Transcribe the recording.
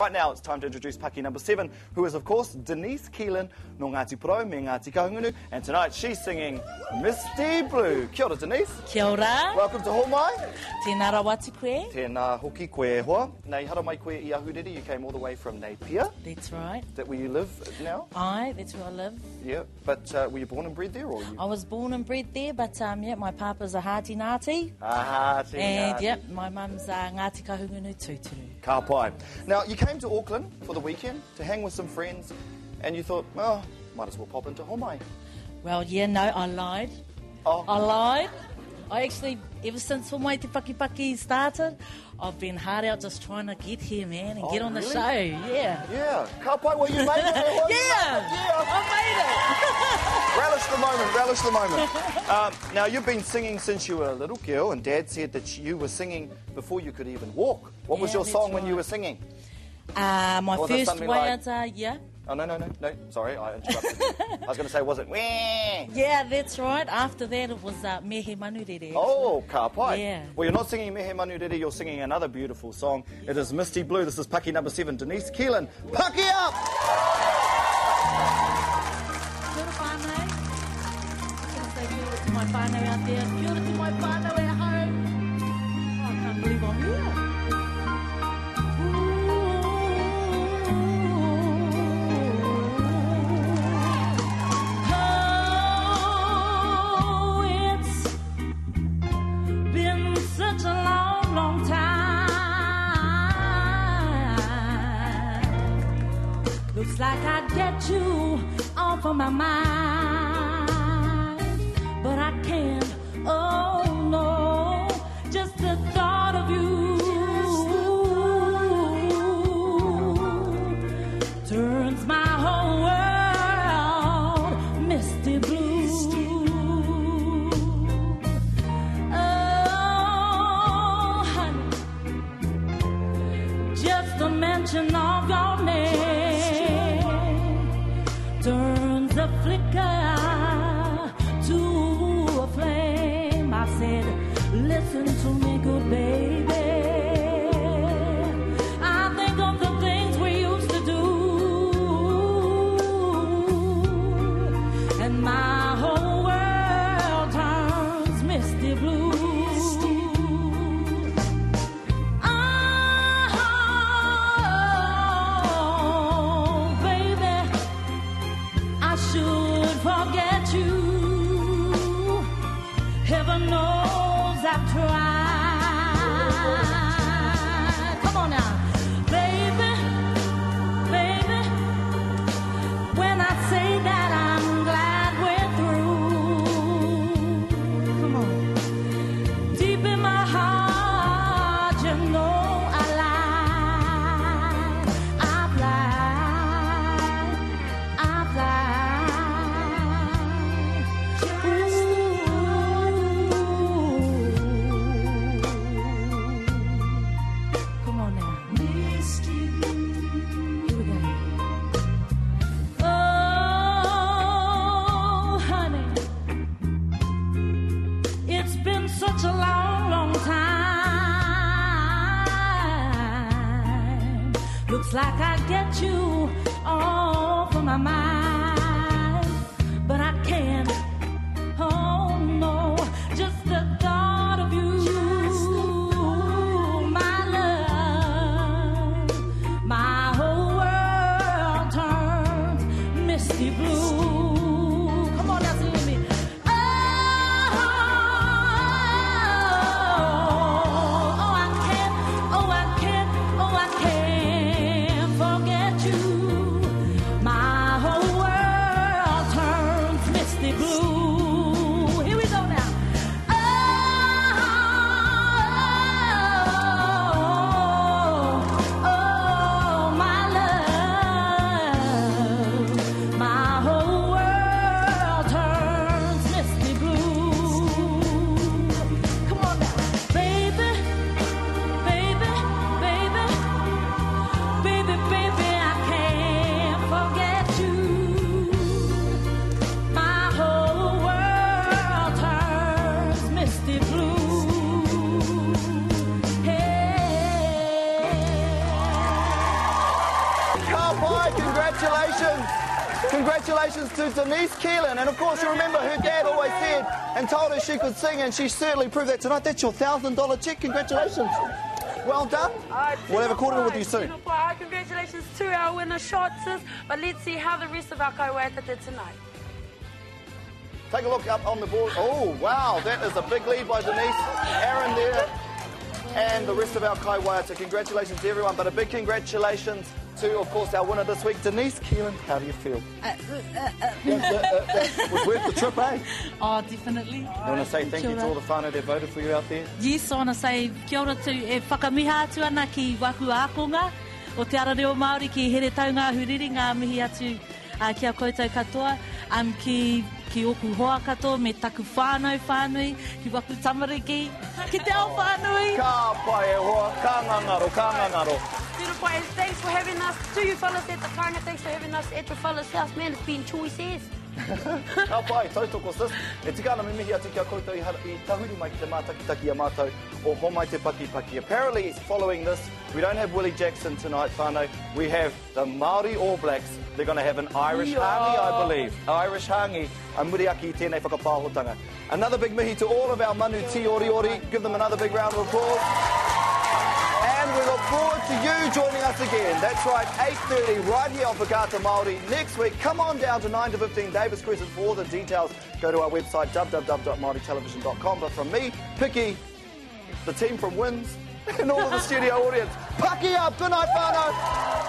Right now, it's time to introduce Paki number seven, who is, of course, Denise Keelan, no Ngāti Porou, me Ngāti Kahungunu, and tonight she's singing Misty Blue. Kia ora, Denise. Kia ora. Welcome to Homai. Tēnā rawati koe. Tēnā hoki koe hoa. Nei hara mai koe i Ahuriri. You came all the way from Napier. That's right. Is that where you live now? Aye, that's where I live. Yeah. But uh, were you born and bred there, or you? I was born and bred there, but um, yeah, my papa's a Hāti Ngāti. Ah, tēnā. And yep, my mum's uh, Ngāti Kahungunu Tūturu. Ka pai. Now, you came to Auckland for the weekend to hang with some friends, and you thought, oh, might as well pop into Homai. Well, yeah, no, I lied. Oh. I lied. I actually, ever since Homai Te Paki Paki started, I've been hard out just trying to get here, man, and Oh, get on the show. Yeah. Yeah. Ka pai, well, you made it. Well, Yeah. I made it. Yeah. I Relish the moment, relish the moment. um, now, you've been singing since you were a little girl, and Dad said that you were singing before you could even walk. What was your song when you were singing? Uh, my first way like- yeah. Oh, no, no, no, no. Sorry, I interrupted you. I was going to say, was it? Yeah, that's right. After that, it was uh, Me He Manu Rere. Oh, ka pai. Yeah. Well, you're not singing Me He Manu Rere, you're singing another beautiful song. It is Misty Blue. This is Paki number seven, Denise Keelan. Paki up! Kia ora whānau. Can I say kia ora to my whānau out there? Kia ora to my whānau long, time. Looks like I get you off of my mind, but I can't. Oh flicker to a flame. I said, Listen to me, Looks like I get you off of my mind, Congratulations to Denise Keelan. And of course, you remember her dad always said and told her she could sing, and she certainly proved that tonight. That's your $1,000 check. Congratulations. Well done. We'll have a quarter with you soon. Congratulations to our winner shots, but let's see how the rest of our kaiwaiata did tonight. Take a look up on the board. Oh, wow, that is a big lead by Denise. Aaron there. And the rest of our kaiwaiata. Congratulations to everyone, but a big congratulations to, of course, our winner this week, Denise Keelan. How do you feel? Uh, Yeah, that, that was worth the trip, eh? Oh, definitely. You want to say thank you to all the whānau that voted for you out there? Yes, I want to say kia ora tu e whakamiha atu ana ki waku ākonga o te ara reo Māori ki here tau ngā huriri ngā mihi atu uh, ki a koutou katoa um, ki, ki oku hoa katoa me taku whānau whānui ki waku tamariki ki te ao whānui Ka pai e hoa, ka ngangaro, ka ngangaro. Beautiful, and thanks for having us. To you fellas at the Kanga, thanks for having us at the fellas house. Man, it's been choices. Ka pai, tautoko sis. E tika ana mimihi atu ki a koutou i, hara- i tahuri mai ki te mātakitaki a mātou o homai te paki paki. Apparently, following this, we don't have Willie Jackson tonight, whānau. We have the Māori All Blacks. They're going to have an Irish hangi, I believe. Irish hangi. A muriaki i tēnei whakapāhotanga. Another big mihi to all of our manu ti ori ori. Give them another big round of applause. And we look forward to you joining us again. That's right, 8.30 right here on Pakata Māori. Next week, come on down to 9 to 15 Davis Crescent for all the details. Go to our website, www.maoritelevision.com. But from me, Picky, the team from Wins, and all of the studio audience, Paki up. Good night, whānau.